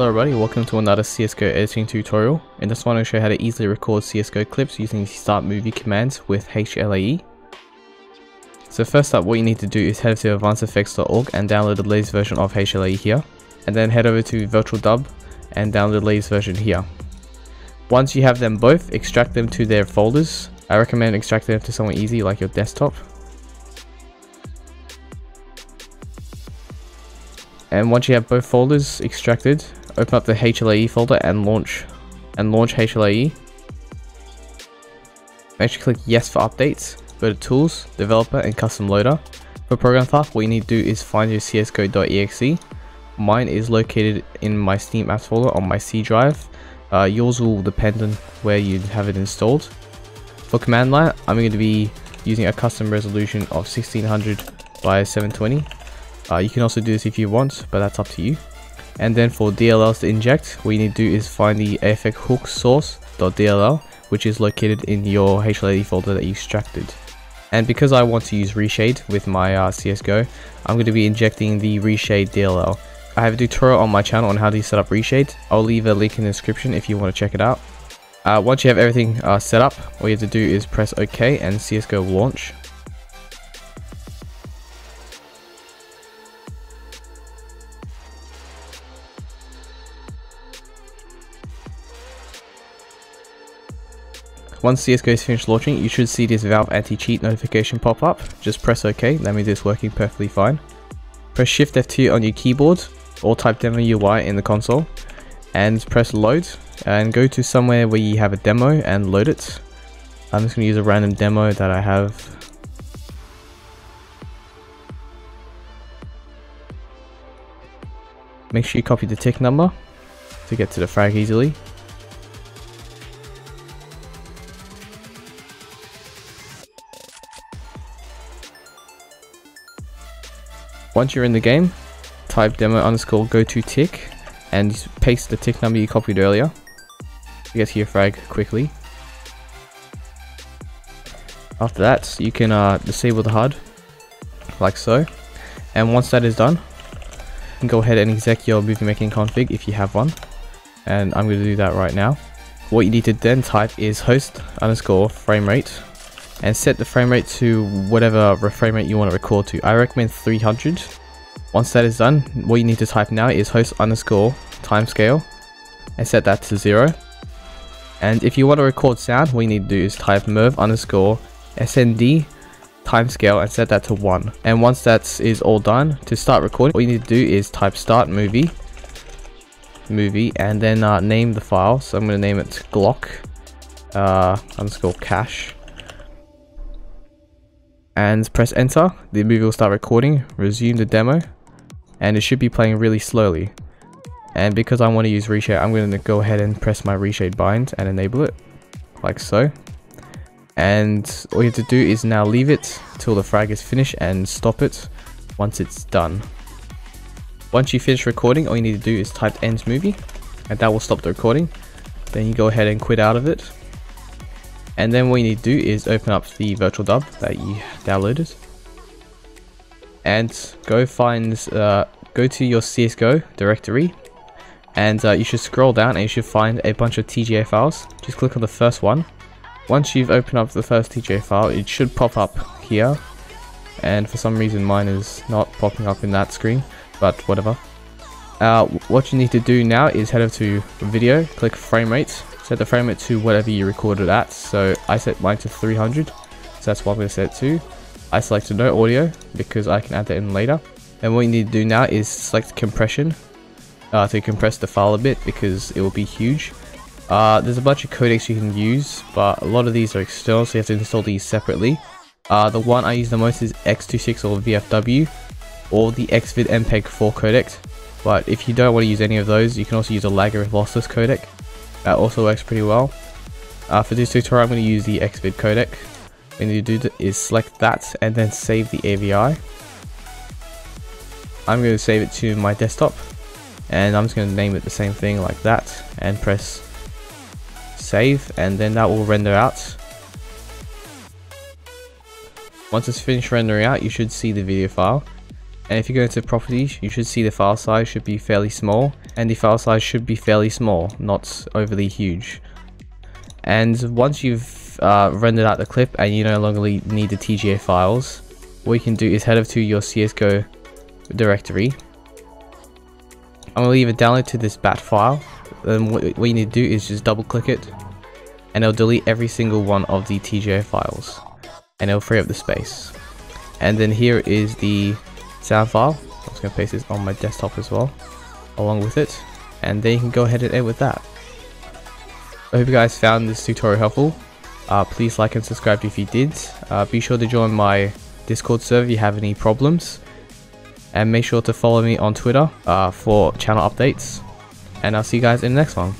Hello everybody, welcome to another CSGO editing tutorial. In this one I'll show you how to easily record CSGO clips using the start movie commands with HLAE. So first up what you need to do is head to advancedfx.org and download the latest version of HLAE here. And then head over to Virtual Dub and download the latest version here. Once you have them both, extract them to their folders. I recommend extracting them to somewhere easy like your desktop. And once you have both folders extracted, open up the HLAE folder and launch and launch HLAE. Make sure you click yes for updates. Go to tools, developer and custom loader. For program path, what you need to do is find your csgo.exe. Mine is located in my Steam apps folder on my C drive. Uh, yours will depend on where you have it installed. For command line, I'm going to be using a custom resolution of 1600 by 720. Uh, you can also do this if you want, but that's up to you. And then for DLLs to inject, what you need to do is find the AFX hook source.dll, which is located in your HLAE folder that you extracted. And because I want to use reshade with my uh, CSGO, I'm going to be injecting the reshade DLL. I have a tutorial on my channel on how to set up reshade. I'll leave a link in the description if you want to check it out. Uh, once you have everything uh, set up, all you have to do is press OK and CSGO launch. Once CSGO is finished launching, you should see this Valve anti-cheat notification pop up. Just press OK, that means it's working perfectly fine. Press Shift F2 on your keyboard or type demo UI in the console and press load and go to somewhere where you have a demo and load it. I'm just going to use a random demo that I have. Make sure you copy the tick number to get to the frag easily. Once you're in the game, type demo underscore go to tick and paste the tick number you copied earlier to get to your frag quickly. After that, you can uh, disable the HUD like so. And once that is done, you can go ahead and exec your movie making config if you have one. And I'm going to do that right now. What you need to then type is host underscore frame rate and set the frame rate to whatever frame rate you want to record to. I recommend 300. Once that is done, what you need to type now is host underscore timescale and set that to zero. And if you want to record sound, what you need to do is type mirv underscore snd timescale and set that to one. And once that is all done, to start recording, what you need to do is type start movie movie and then uh, name the file. So I'm going to name it Glock uh, underscore cache and press enter, the movie will start recording, resume the demo, and it should be playing really slowly. And because I want to use reshade, I'm going to go ahead and press my reshade bind and enable it, like so. And all you have to do is now leave it till the frag is finished and stop it once it's done. Once you finish recording, all you need to do is type end movie, and that will stop the recording. Then you go ahead and quit out of it, and then what you need to do is open up the virtual dub that you downloaded. And go find, uh, go to your CSGO directory. And uh, you should scroll down and you should find a bunch of TGA files. Just click on the first one. Once you've opened up the first TGA file, it should pop up here. And for some reason mine is not popping up in that screen, but whatever. Uh, what you need to do now is head over to video, click frame rate, set the frame rate to whatever you recorded at. So I set mine to 300. So that's what I'm going to set to. I selected no audio because I can add that in later. And what you need to do now is select compression uh, to compress the file a bit because it will be huge. Uh, there's a bunch of codecs you can use, but a lot of these are external, so you have to install these separately. Uh, the one I use the most is x264 VFW, or the Xvid MPEG 4 codec. But if you don't want to use any of those, you can also use a Lagarith lossless codec. That also works pretty well. Uh, for this tutorial, I'm going to use the Xvid codec. What you do is select that and then save the AVI. I'm going to save it to my desktop and I'm just going to name it the same thing like that and press save and then that will render out. Once it's finished rendering out, you should see the video file. And if you go into properties, you should see the file size should be fairly small and the file size should be fairly small, not overly huge. And once you've uh, rendered out the clip and you no longer need the TGA files, what you can do is head over to your CSGO directory. I'm going to leave a download to this bat file. Then what you need to do is just double click it and it'll delete every single one of the TGA files and it'll free up the space. And then here is the sound file. I'm just going to paste this on my desktop as well along with it and then you can go ahead and edit with that. I hope you guys found this tutorial helpful. Uh, please like and subscribe if you did. Uh, be sure to join my Discord server if you have any problems. And make sure to follow me on Twitter uh, for channel updates. And I'll see you guys in the next one.